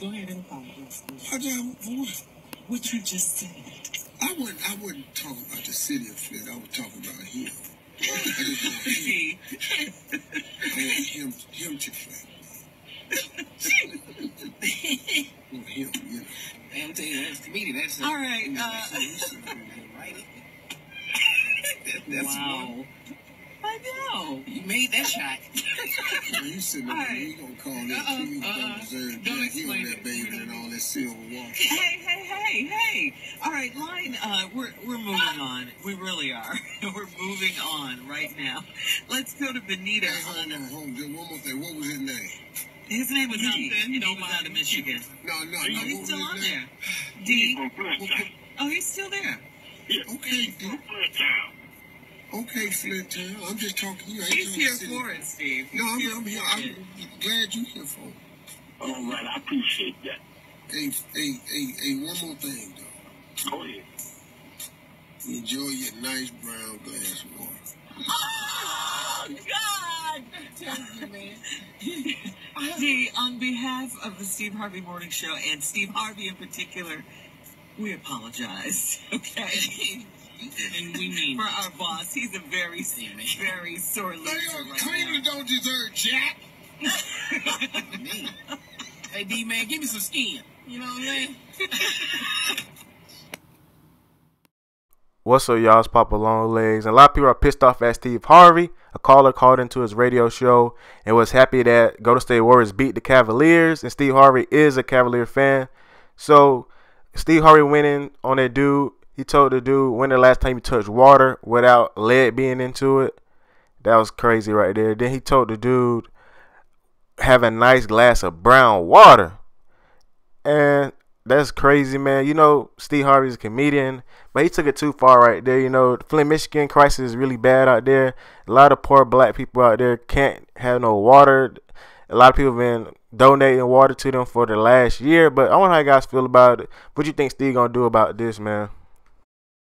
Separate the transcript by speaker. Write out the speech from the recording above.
Speaker 1: Go ahead and apologize.
Speaker 2: I just, what?
Speaker 1: What you just said.
Speaker 2: I wouldn't, I wouldn't talk about the city of Flint. I would talk about him. I want him,
Speaker 1: See,
Speaker 2: I want him, him to Flint. I want him, you know.
Speaker 3: I'm telling you, that's comedian. That's
Speaker 1: all right. Uh,
Speaker 2: So you sit there and
Speaker 3: right. That's
Speaker 1: wow.
Speaker 3: one.
Speaker 1: I know.
Speaker 3: You made that shot.
Speaker 2: When you sitting there,
Speaker 1: All right.
Speaker 2: you gonna call that
Speaker 1: Uh-uh,
Speaker 2: you
Speaker 1: uh-uh.
Speaker 2: don't deserve
Speaker 1: Don't
Speaker 2: that. He on
Speaker 1: explain
Speaker 2: that baby and all that silver water.
Speaker 1: Hey, hey, hey, hey! All right, line. Uh, we're we're moving on. We really are. we're moving on right now. Let's go to Benita.
Speaker 2: Hey, hold on, hold on. Just one more thing. What was his name?
Speaker 1: His name was D.
Speaker 3: Nothing.
Speaker 1: and he was out of Michigan.
Speaker 2: No, no, no.
Speaker 1: Oh, he's still on there. D.
Speaker 2: Okay,
Speaker 1: Oh, he's still there. Yeah.
Speaker 2: okay, dude. Okay, Flint Town. I'm just talking to you. I ain't
Speaker 1: He's here
Speaker 2: city.
Speaker 1: for it, Steve.
Speaker 2: No, I'm, I'm here. I'm glad you're here for it.
Speaker 4: All right, I appreciate that.
Speaker 2: Hey, hey, hey, hey, one more thing, though.
Speaker 4: Go ahead.
Speaker 2: Enjoy your nice brown glass of water.
Speaker 1: Oh, God! Tell you, man. D, on behalf of the Steve Harvey Morning Show and Steve Harvey in particular, we apologize. Okay.
Speaker 3: And we mean
Speaker 1: For our boss, he's a very, very sore
Speaker 2: No,
Speaker 1: loser
Speaker 2: yo,
Speaker 1: right
Speaker 2: Cleveland don't deserve Jack.
Speaker 3: me. Hey, D man, give me some skin. You know what I'm saying?
Speaker 5: What's up, y'all? It's Papa Longlegs. And a lot of people are pissed off at Steve Harvey. A caller called into his radio show and was happy that Golden State Warriors beat the Cavaliers. And Steve Harvey is a Cavalier fan. So Steve Harvey went in on that dude. He told the dude when the last time you touched water without lead being into it. That was crazy right there. Then he told the dude have a nice glass of brown water. And that's crazy, man. You know, Steve Harvey's a comedian, but he took it too far right there. You know, Flint, Michigan crisis is really bad out there. A lot of poor black people out there can't have no water. A lot of people been donating water to them for the last year. But I wonder how you guys feel about it. What you think Steve gonna do about this, man?